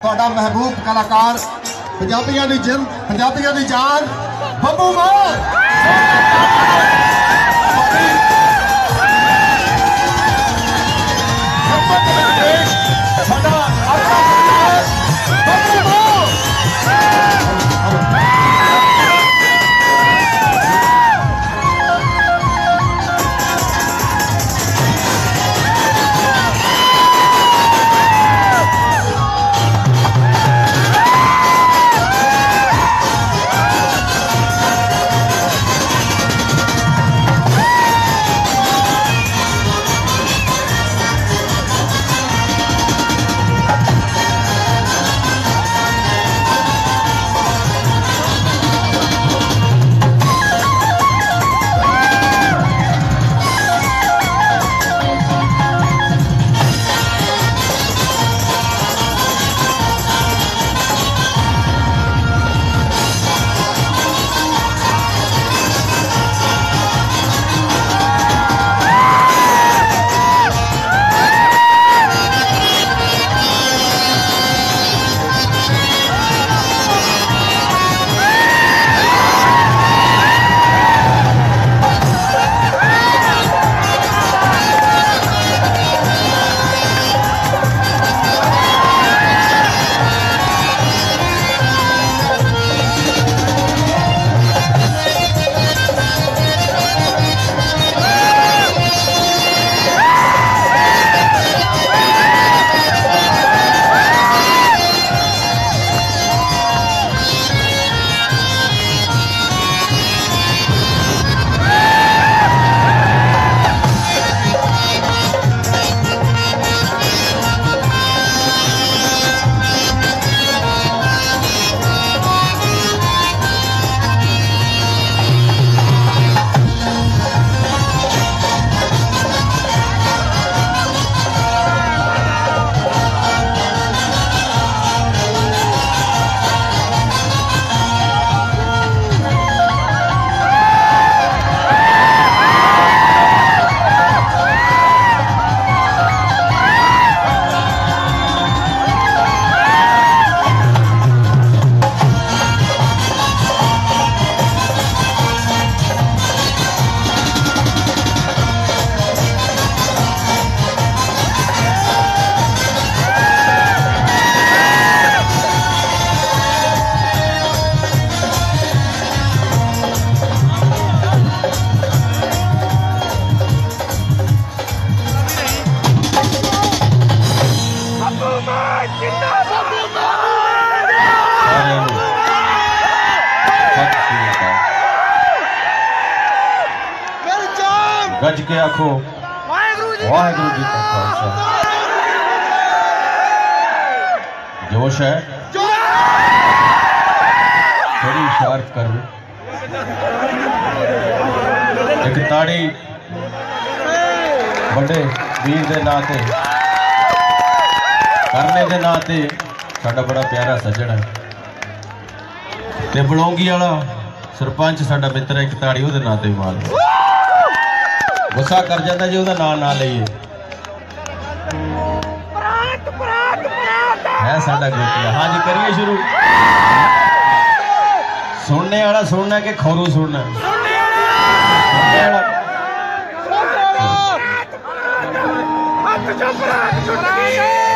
ਤੁਹਾਡਾ ਮਹਿਬੂਬ ਕਲਾਕਾਰ ਪੰਜਾਬੀਆਂ ਦੀ ਜਿੰਦ ਪੰਜਾਬੀਆਂ ਦੀ ਜਾਨ ਬੱਬੂ ਮਾਨ ਸਾਡਾ ਵਾਹਿਗੁਰੂ ਜੀ ਕਾ ਖਾਲਸਾ। ਜੋਸ਼ ਹੈ? ਥੋੜੀ ਇਸ਼ਾਰਤ ਕਰੋ। ਇੱਕ ਤਾੜੀ ਵੱਡੇ ਵੀਰ ਦੇ ਨਾਂ ਤੇ, ਕਰਨੇ ਦੇ ਨਾਂ ਤੇ ਸਾਡਾ ਬੜਾ ਪਿਆਰਾ ਸੱਜਣ ਹੈ। ਤੇ ਬਲੌਂਗੀ ਵਾਲਾ ਸਰਪੰਚ ਸਾਡਾ ਮਿੱਤਰ ਹੈ, ਇੱਕ ਤਾੜੀ ਉਹਦੇ ਨਾਂ ਤੇ ਮਾਰ। ਗੁੱਸਾ ਕਰ ਜਾਂਦਾ ਜੇ ਉਹਦਾ ਨਾਂ ਨਾ ਲਈਏ। ਹੈ ਸਾਡਾ ਗੋਪੀਆ ਹਾਂਜੀ ਕਰੀਏ ਸ਼ੁਰੂ ਸੁਣਨੇ ਵਾਲਾ ਸੁਣਨਾ ਕਿ ਖੌਰੂ ਸੁਣਨਾ ਸੁਣਨੇ ਵਾਲਾ ਓਏ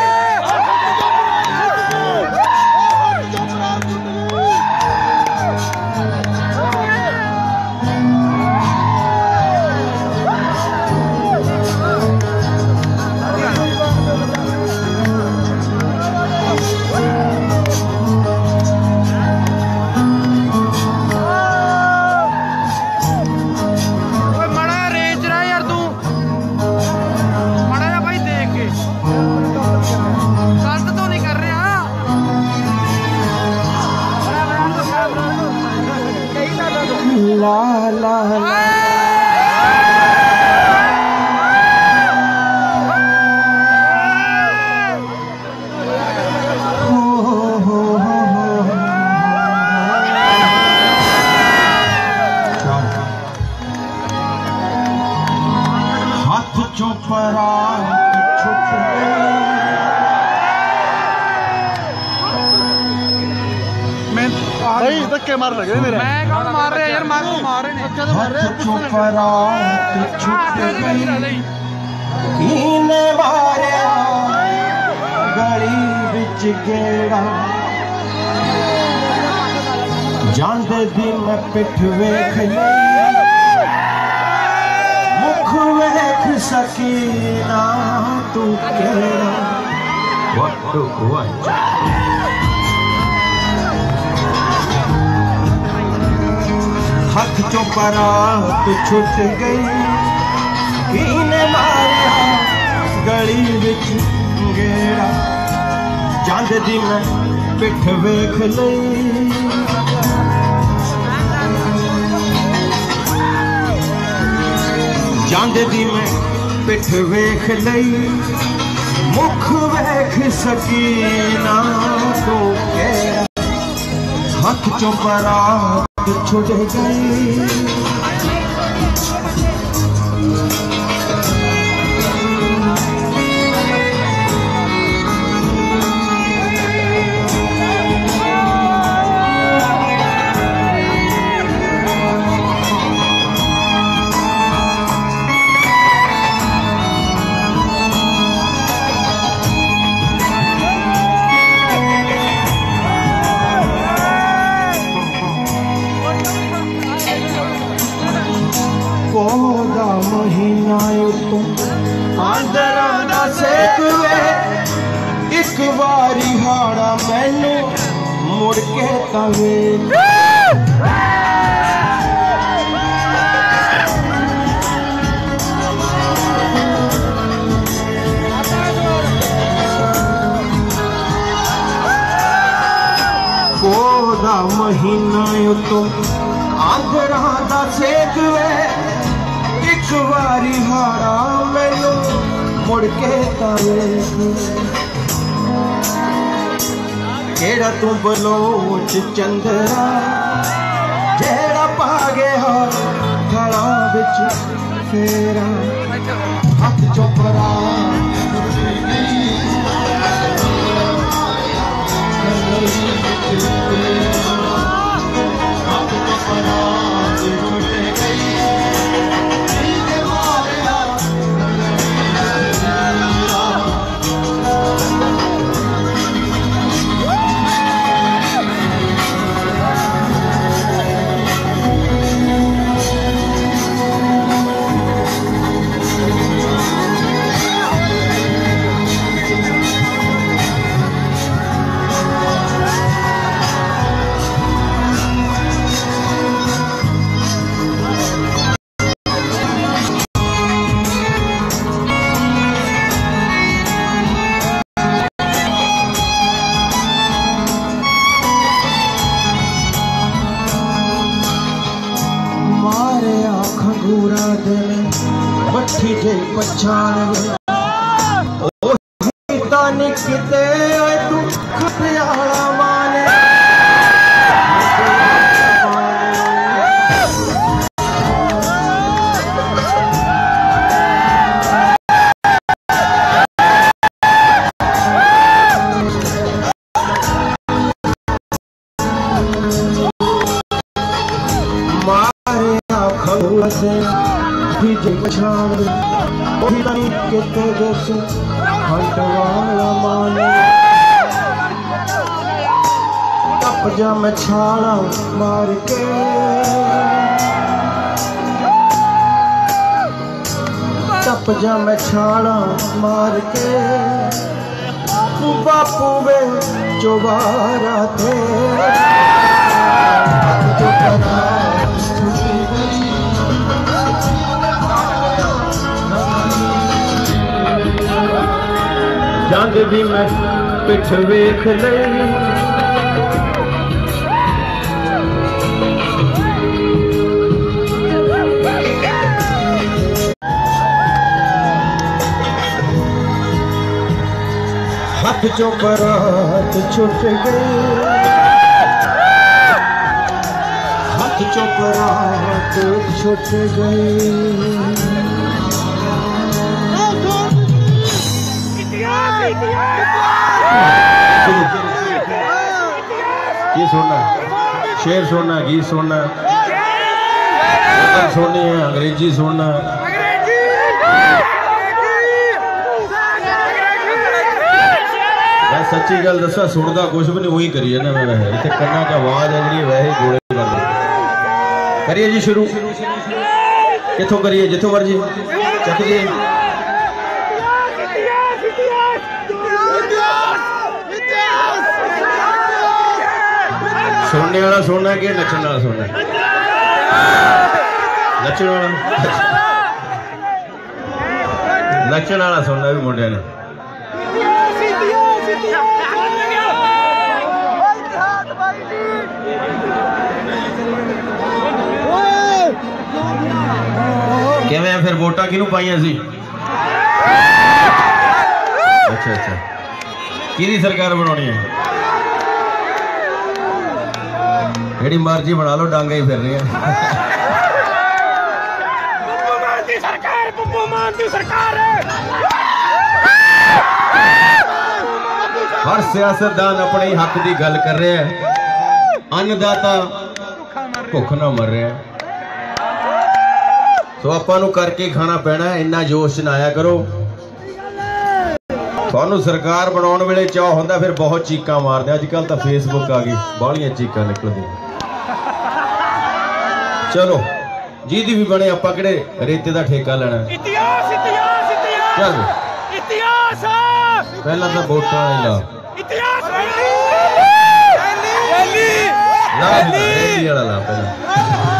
ਭਾਈ ਧੱਕੇ ਮਾਰ ਲੱਗੇ ਮੇਰੇ ਮੈਂ ਕੌਣ ਮਾਰ ਰਿਹਾ ਯਾਰ ਮਾਰ ਮਾਰ ਰਹੇ ਨੇ ਹੱਥ ਚੋਂ ਪਰਾਤ ਛੁੱਟ ਗਈ ਕੀਨੇ ਮਾਰਿਆ ਗਲੀ ਵਿੱਚ ਗੇੜਾ ਜਾਂਦੇ ਦੀ ਮੈਂ ਪਿੱਠ ਵੇਖ ਲਈ ਮੁਖ ਵੇਖ ਸਕੀ ਨਾ ਤੂੰ ਕਿਹੜਾ ਵੱਟ ਵੱਟ चो बारात छुट गई इन्हें गली बिच गेड़ा। जंद दी पिठ वेख लई। जंद दी मैं पिठ वेख ली मुख वेख सकी ना तो हथ चो बरात छोटे रह ਵਾਰੀ ਮੈਨੂੰ ਮੁੜ ਕੇ ਤਾਂ ਵੇਖ ਕਿਹੜਾ ਤੂੰ ਬਲੋਚ ਚੰਦਰਾ, ਜਿਹੜਾ ਪਾ ਗਿਆ ਥਲਾਂ ਵਿੱਚ ਫੇਰਾ। ਹੱਥ ਚੋਪਰਾ ਮਾਰਿਆ ನಿಕ್ಷಿತೆ ಆಯ್ತು ಖುಷಿಯಾಳ ಮಾನೆ Yeah. भी जिम्मेदार भी ओही के तेजस हटवाला माने। तप जा मैं छाला मार के। तप जा मैं छाला मार के। बापू वे चोबारा थे। ਜੰਗ ਦੀ ਮੈਂ ਪਿੱਠ ਵੇਖ ਲਈ ਹੱਥ ਚੋਂ ਬਰਾਤ ਛੁੱਟ ਗਈ ਹੱਥ ਚੋਂ ਬਰਾਤ ਛੁੱਟ ਗਈ ਕੀ ਸੁਣਨਾ? ਸ਼ੇਰ ਸੁਣਨਾ, ਗੀਤ ਸੁਣਨਾ? ਸੁਣਨੀ ਹੈ, ਅੰਗਰੇਜ਼ੀ ਸੁਣਨਾ? ਮੈਂ ਸੱਚੀ ਗੱਲ ਦੱਸਾਂ, ਸੁਣਦਾ ਕੁਝ ਵੀ ਨਹੀਂ, ਉਹੀ ਕਰੀ ਜਾਂਦਾ ਮੈਂ ਵੈਸੇ। ਇੱਥੇ ਕੰਨਾਂ 'ਚ ਆਵਾਜ਼ ਆ ਜਿਹੜੀ, ਵੈਸੇ ਗੋਲੇ ਗੱਲ ਕਰੀਏ ਜੀ ਸ਼ੁਰੂ। ਕਿੱਥੋਂ ਕਰੀਏ? ਜਿੱਥੋਂ ਮਰਜ਼ੀ। ਚੱਕ ਜੀ सुनने वाला सुनना कि नचने वाला सुनना नचने वाला नचने वाला सुनना भी मुंडे ने ਕਿਵੇਂ ਆ ਫਿਰ ਵੋਟਾਂ ਕਿਹਨੂੰ ਪਾਈਆਂ ਸੀ ਅੱਛਾ ਅੱਛਾ ਕਿਹਦੀ ਸਰਕਾਰ ਬਣਾਉਣੀ ਹੈ ਜਿਹੜੀ ਮਰਜ਼ੀ ਬਣਾ ਲਓ ਡਾਂਗਾ ਹੀ ਫਿਰ ਰਹੀਆਂ ਸਰਕਾਰ ਬੱਬੂ ਮਾਨ ਦੀ ਸਰਕਾਰ। ਹਰ ਸਿਆਸਤਦਾਨ ਆਪਣੇ ਹੱਕ ਦੀ ਗੱਲ ਕਰ ਰਿਹਾ ਹੈ। ਅੰਨਦਾਤਾ ਭੁੱਖ ਨਾ ਮਰ ਰਿਹਾ। ਸੋ ਆਪਾਂ ਨੂੰ ਕਰਕੇ ਖਾਣਾ ਪੈਣਾ ਹੈ, ਇੰਨਾ ਜੋਸ਼ ਨਾ ਆਇਆ ਕਰੋ। ਤੁਹਾਨੂੰ ਸਰਕਾਰ ਬਣਾਉਣ ਵੇਲੇ ਚਾਹ ਹੁੰਦਾ ਫਿਰ ਬਹੁਤ ਚੀਕਾਂ ਮਾਰਦੇ ਅੱਜ ਕੱਲ ਤਾਂ ਫੇਸਬੁੱਕ ਆ ਗਈ ਬਾਹਲੀਆਂ ਚੀਕਾਂ ਨਿਕਲਦੀਆਂ। ਚਲੋ ਜਿਹਦੀ ਵੀ ਬਣੇ ਆਪਾਂ ਕਿਹੜੇ ਰੇਤੇ ਦਾ ਠੇਕਾ ਲੈਣਾ? ਇਤਿਹਾਸ ਇਤਿਹਾਸ ਇਤਿਹਾਸ! ਚੱਲ। ਇਤਿਹਾਸ! ਪਹਿਲਾਂ ਤਾਂ ਵੋਟਾਂ ਵਾਲੀ ਲਾ। ਇਤਿਹਾਸ! ਰੈਲੀ ਰੈਲੀ ਲਾ ਰੇਤੀ ਵਾਲਾ ਲਾ ਪਹਿਲਾਂ।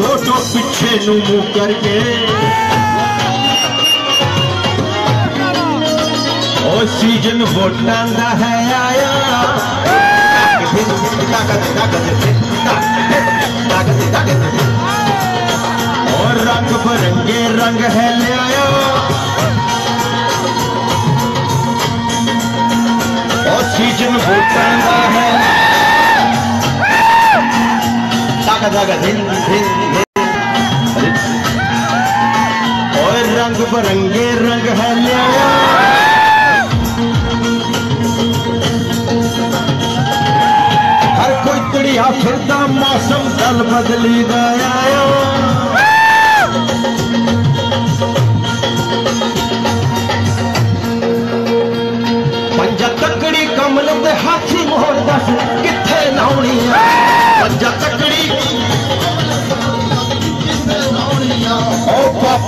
फ़ोटो पिछे करके। ओ सीज़न वोटा है आया। और रंग बरंगे रंग है लिया सीज़न वोटा है। लिया गाना लगा धिन धिन और रंग बरंगे रंग है लिया हर कोई चिड़िया फिरदा मौसम दल बदली गया तकड़ी कमल हाथी मोहर दस, किथे lavani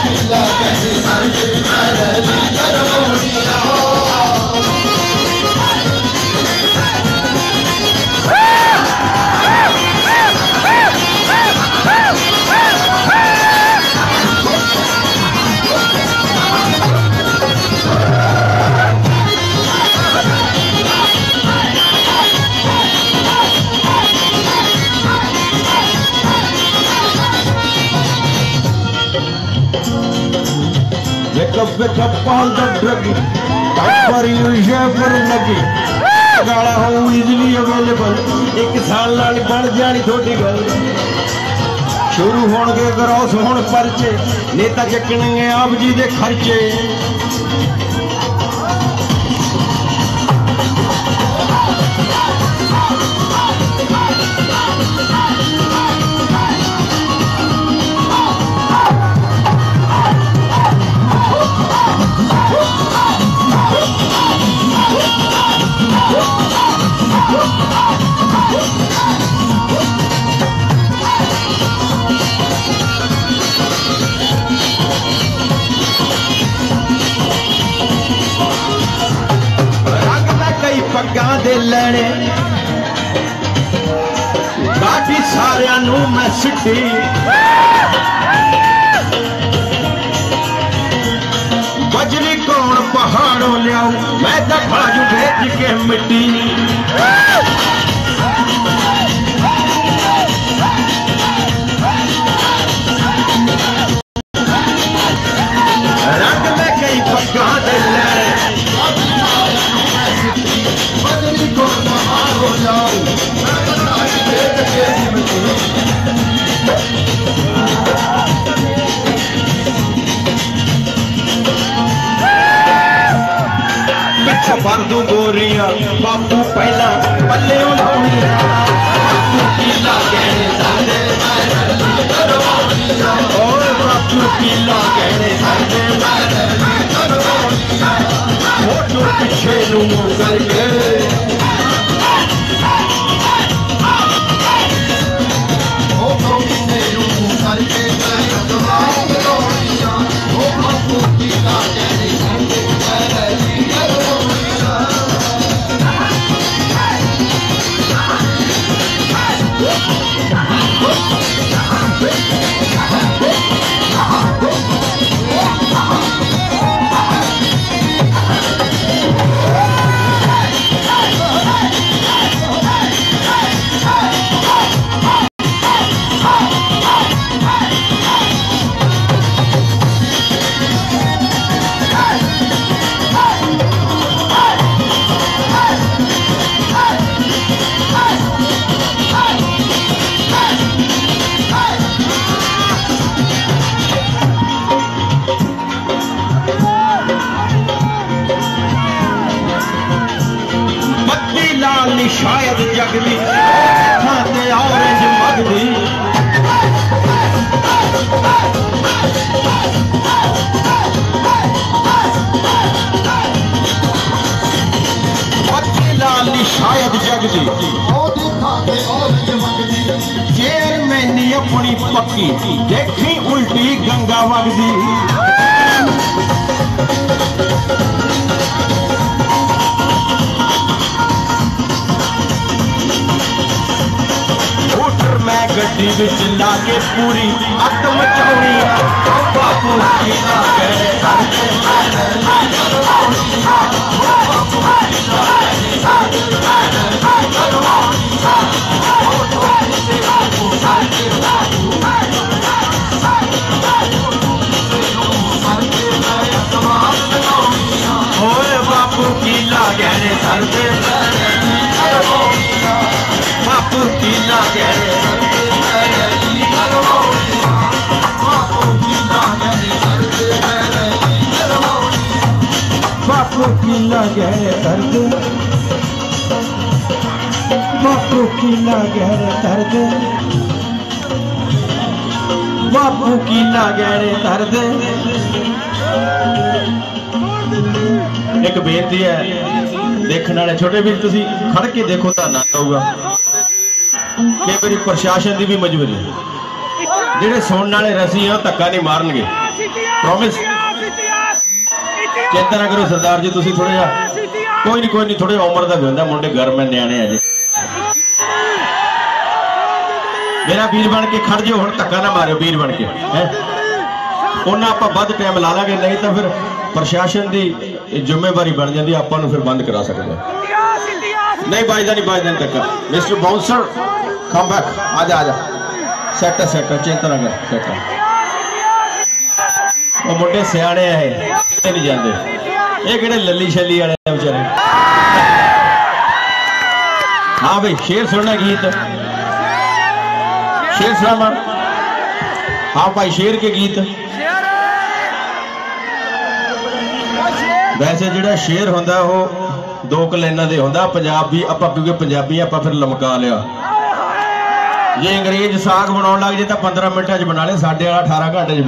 Thank you. On the drug. ਲੱਗੀ। ਗਾਲਾ ਹੋ ਈਜ਼ੀਲੀ ਅਵੇਲੇਬਲ ਇੱਕ ਸਾਲ ਨਾਲ ਬਣ ਜਾਣੀ ਤੁਹਾਡੀ ਗੱਲ। ਸ਼ੁਰੂ ਹੋਣਗੇ ਗਰੋਸ ਹੁਣ ਪਰਚੇ। ਨੇਤਾ ਚੱਕਣਗੇ ਆਪ ਜੀ ਦੇ ਖਰਚੇ। आशिकी बजरी कौन पहाड़ों लिया मैं तो दफ़ा भेज के मिट्टी। Church no more, ली शायद जगदी खाते ऑरेंज शायद जगदी मैनी अपनी पक्की। देखी उल्टी गंगा वगदी ਮੈਂ ਗੱਡੀ ਵਿੱਚ ਲਾ ਕੇ ਪੂਰੀ ਅੱਤ ਮਚਾਉਣੀ ਆ ਉਹ ਬਾਪੂ ਕੀ ਨਾ ਕਹੇ ਕਰਦੇ ਓਏ ਬਾਪੂ ਕੀ ਲਾ ਗਹਿਣੇ ਕਰਦੇ की लगे दर्द बापू की लगे दर्द बापू की लगे दर्द ਇੱਕ ਬੇਨਤੀ ਹੈ ਦੇਖਣ ਵਾਲੇ ਛੋਟੇ ਵੀਰ ਤੁਸੀਂ ਖੜ ਕੇ ਦੇਖੋ ਤਾਂ ਆਨੰਦ ਆਊਗਾ ਕਈ ਵਾਰੀ ਪ੍ਰਸ਼ਾਸਨ ਦੀ ਵੀ ਮਜਬੂਰੀ ਹੈ ਜਿਹੜੇ ਸੁਣਨ ਵਾਲੇ ਰਸੀ ਆ ਉਹ ਧੱਕਾ ਨਹੀਂ ਮਾਰਨਗੇ Promise? ਚਿੰਤਾ ਨਾ ਕਰੋ ਸਰਦਾਰ ਜੀ ਤੁਸੀਂ ਥੋੜਾ ਜਿਹਾ ਕੋਈ ਨਹੀਂ ਕੋਈ ਨਹੀਂ ਥੋੜੇ ਉਮਰ ਦਾ ਵੀ ਹੁੰਦਾ ਮੁੰਡੇ ਗਰਮ ਹੈ ਨਿਆਣੇ ਅਜੇ ਮੇਰਾ ਵੀਰ ਬਣ ਕੇ ਖੜ ਜਿਓ ਹੁਣ ਧੱਕਾ ਨਾ ਮਾਰਿਓ ਵੀਰ ਬਣ ਕੇ ਹੈ ਉਹਨਾਂ ਆਪਾਂ ਵੱਧ ਟਾਈਮ ਲਾ ਲਾਂਗੇ ਨਹੀਂ ਤਾਂ ਫਿਰ ਪ੍ਰਸ਼ਾਸਨ ਦੀ ਇਹ ਜ਼ਿੰਮੇਵਾਰੀ ਬਣ ਜਾਂਦੀ ਹੈ, ਆਪਾਂ ਨੂੰ ਫਿਰ ਬੰਦ ਕਰਾ ਸਕਦੇ ਹਾਂ। ਨਹੀਂ ਬਾਜਦਾ ਨਹੀਂ ਬਾਜਦਾ ਨਹੀਂ ਧੱਕਾ ਮਿਸਟਰ ਬਾਉਂਸਰ ਕਮ ਬੈਕ ਆ ਜਾ ਆ ਜਾ ਸੈਟ ਸੈਟ ਚਿੰਤਾ ਨਾ ਕਰ ਸੈਟ ਉਹ ਮੁੰਡੇ ਸਿਆਣੇ ਆ ਇਹ ਕਿਤੇ ਨਹੀਂ ਜਾਂਦੇ ਇਹ ਕਿਹੜੇ ਲੱਲੀ ਛੱਲੀ ਵਾਲੇ ਆ ਵਿਚਾਰੇ ਹਾਂ ਬਈ ਸ਼ੇਰ ਸੁਣਨਾ ਗੀਤ ਸ਼ੇਰ ਸੁਣਾਵਾ ਹਾਂ ਭਾਈ ਸ਼ੇਰ ਕੇ ਗੀਤ ਵੈਸੇ ਜਿਹੜਾ ਸ਼ੇਰ ਹੁੰਦਾ ਉਹ ਦੋ ਕੁ ਲਾਈਨਾਂ ਦੇ ਹੁੰਦਾ ਪੰਜਾਬੀ ਆਪਾਂ ਕਿਉਂਕਿ ਪੰਜਾਬੀ ਆਪਾਂ ਫਿਰ ਲਮਕਾ ਲਿਆ ਜੇ ਅੰਗਰੇਜ਼ ਸਾਗ ਬਣਾਉਣ ਲੱਗ ਜੇ ਤਾਂ 15 ਮਿੰਟਾਂ 'ਚ ਬਣਾ ਲੇ ਸਾਡੇ ਵਾਲਾ 18 ਘੰਟੇ 'ਚ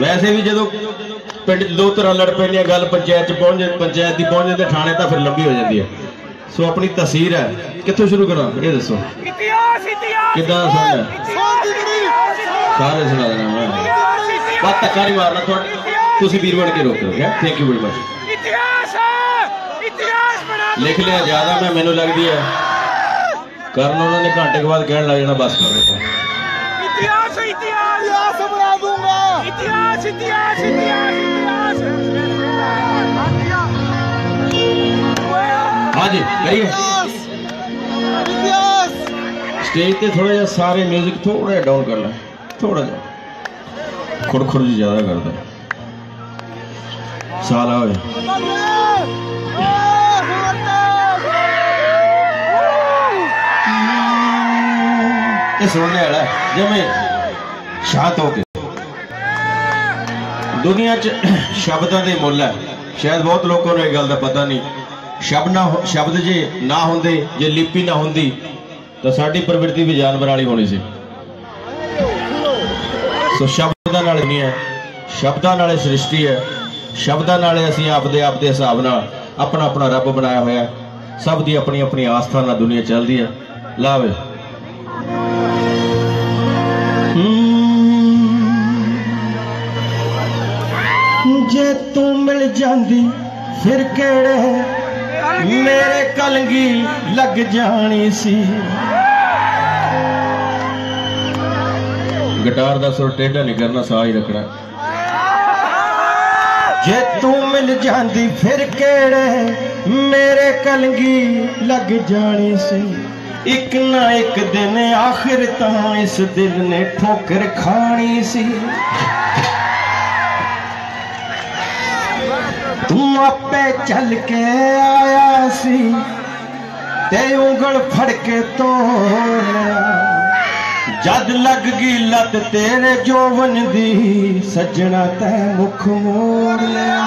ਵੈਸੇ ਵੀ ਜਦੋਂ ਪਿੰਡ ਦੋ ਤਰ੍ਹਾਂ ਲੜ ਪੈਂਦੀਆਂ ਗੱਲ ਪੰਚਾਇਤ 'ਚ ਪਹੁੰਚ ਜਾਂ- ਪੰਚਾਇਤ ਦੀ ਪਹੁੰਚ ਜਾਂਦੇ ਥਾਣੇ ਤਾਂ ਫਿਰ ਲੰਬੀ ਹੋ ਜਾਂਦੀ ਹੈ। ਸੋ ਆਪਣੀ ਤਸਵੀਰ ਹੈ ਕਿੱਥੋਂ ਸ਼ੁਰੂ ਕਰਾਂ? ਇਹ ਦੱਸੋ। ਇਤਿਹਾਸ ਇਤਿਹਾਸ ਕਿੱਦਾਂ ਸੁਣਨਾ ਸਾਰੇ ਸੁਣਾ ਦੇਣਾ ਮੈਂ। ਬਸ ਧੱਕਾ ਨਹੀਂ ਮਾਰਨਾ ਤੁਹਾਡਾ ਤੁਸੀਂ ਵੀਰ ਬਣ ਕੇ ਰੋਕ ਲਓ ਥੈਂਕ ਯੂ ਵੈਰੀ ਮਚ ਇਤਿਹਾਸ ਇਤਿਹਾਸ ਬਣਾ ਲਿਖ ਲਿਆ ਜ਼ਿਆਦਾ ਮੈਂ ਮੈਨੂੰ ਲੱਗਦੀ ਹੈ। ਕਰਨ ਉਹਨਾਂ ਨੇ ਘੰਟੇ ਕੁ ਬਾਅਦ ਕਹਿਣ ਲੱਗ ਜਾਣਾ ਬਸ ਕਰੋ हाँ जी, कहिए। स्टेज पे थोड़ा जा सारे म्यूज़िक थोड़ा जा डाउन कर लें। थोड़ा जा खुरखुर जी ज़्यादा करता है। साला हो सुनने वाला जमे मैं शांत होके ਦੁਨੀਆ 'ਚ ਸ਼ਬਦਾਂ ਦੇ ਮੁੱਲ ਹੈ। ਸ਼ਾਇਦ ਬਹੁਤ ਲੋਕਾਂ ਨੂੰ ਇਹ ਗੱਲ ਦਾ ਪਤਾ ਨਹੀਂ। ਸ਼ਬਦ ਨਾ ਸ਼ਬਦ ਜੇ ਨਾ ਹੁੰਦੇ, ਜੇ ਲਿਪੀ ਨਾ ਹੁੰਦੀ, ਤਾਂ ਸਾਡੀ ਪ੍ਰਵਿਰਤੀ ਵੀ ਜਾਨਵਰ ਵਾਲੀ ਹੋਣੀ ਸੀ। ਸੋ ਸ਼ਬਦਾਂ ਨਾਲ ਨਹੀਂ ਹੈ। ਸ਼ਬਦਾਂ ਨਾਲੇ ਸ੍ਰਿਸ਼ਟੀ ਹੈ। ਸ਼ਬਦਾਂ ਨਾਲ ਅਸੀਂ ਆਪਦੇ ਆਪ ਦੇ ਹਿਸਾਬ ਨਾਲ ਆਪਣਾ ਆਪਣਾ ਰੱਬ ਬਣਾਇਆ ਹੋਇਆ ਸਭ ਦੀ ਆਪਣੀ ਆਪਣੀ ਆਸਥਾ ਨਾਲ ਦੁਨੀਆ ਚੱਲਦੀ ਹੈ। ਲਾਵੇ तू मिल जाती फिर केड़े? मेरे कलगी लग जानी सी। गिटार का सुर टेढ़ा नहीं करना सा ही रखना। जे तू मिल जाती फिर केड़े? मेरे कलगी लग जानी सी। एक ना एक दिन आखिर ता इस दिल ने ठोकर खानी सी। ਤੂੰ ਆਪੇ ਚੱਲ ਕੇ ਆਇਆ ਸੀ ਤੇ ਉਂਗਲ ਫੜ ਕੇ ਤੋੜਿਆ। ਜਦ ਲੱਗ ਗਈ ਲੱਤ ਤੇਰੇ ਜੋਵਨ ਦੀ, ਸੱਜਣਾ ਤੈ ਮੁਖ ਮੋੜ ਲਿਆ।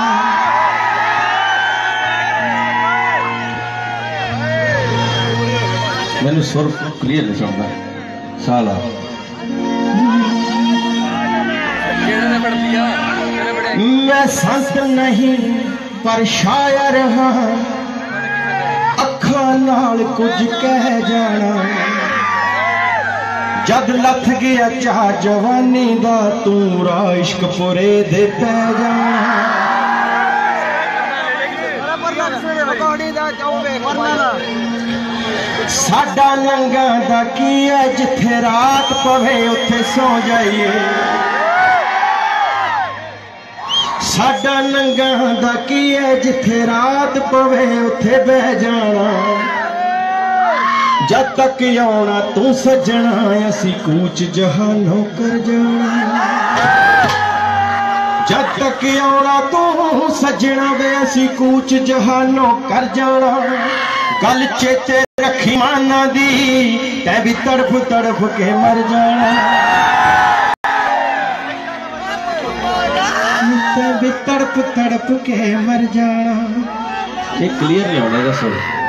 ਮੈਨੂੰ ਸੁਰ ਕਲੀਅਰ ਨਹੀਂ ਸੁਣਦਾ ਸਾਲਾ। मैं संत नहीं, पर शायर हाँ। अखा कुछ कह जाना। जद लथ गया चाह जवानी का तू राश्क पुरे दे पै जाना। साडा लंगा दा की है जिथे रात पवे उथे सौ जाइए ਸਾਡਾ ਨੰਗਾ ਦਾ ਕੀ ਹੈ ਜਿੱਥੇ ਰਾਤ ਪਵੇ, ਉੱਥੇ ਬਹਿ ਜਾਣਾ। ਜਦ ਤੱਕ ਆਉਣਾ, ਤੂੰ ਸੱਜਣਾ, ਅਸੀਂ ਕੂਚ ਜਹਾਨੋਂ ਕਰ ਜਾਣਾ। ਜਦ ਤੱਕ ਆਉਣਾ, ਤੂੰ ਸੱਜਣਾ ਵੇ, ਅਸੀਂ ਕੂਚ ਜਹਾਨੋਂ ਕਰ ਜਾਣਾ। ਗੱਲ ਚੇਤੇ ਰੱਖੀ ਮਾਨਾ ਦੀ, ਤੈ ਵੀ ਤੜਫ ਤੜਫ ਕੇ ਮਰ ਜਾਣਾ। से भी तड़प तड़प के मर जाना। ये क्लियर नहीं होने का सुन